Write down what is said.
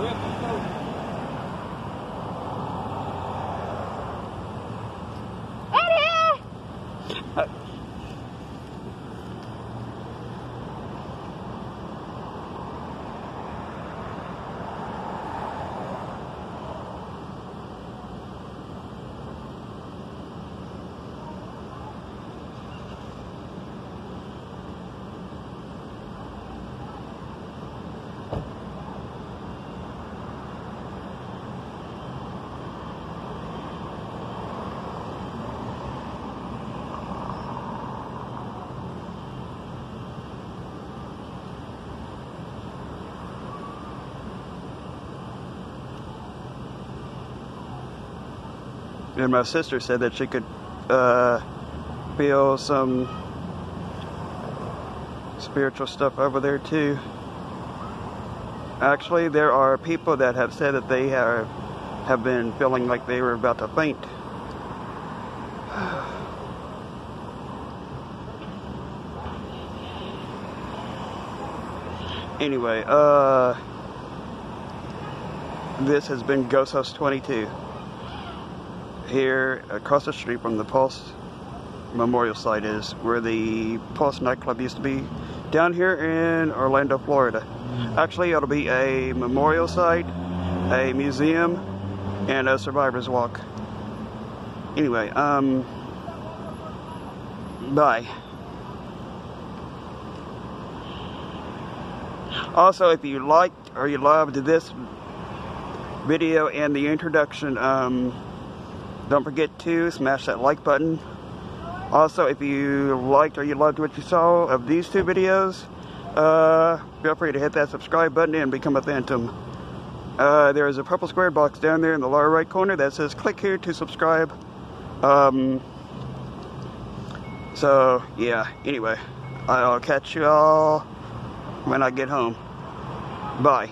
Hurry up, let's And my sister said that she could uh, feel some spiritual stuff over there too. Actually, there are people that have said that they have, have been feeling like they were about to faint. anyway, uh, this has been Ghost Host 22 here across the street from the Pulse Memorial site is where the Pulse nightclub used to be down here in Orlando, Florida. Actually, it'll be a memorial site, a museum, and a survivor's walk. Anyway, um, bye. Also, if you liked or you loved this video and the introduction, um, don't forget to smash that like button. Also, if you liked or you loved what you saw of these two videos, uh, feel free to hit that subscribe button and become a phantom. Uh, there is a purple square box down there in the lower right corner that says click here to subscribe. Um, so, yeah, anyway, I'll catch you all when I get home. Bye.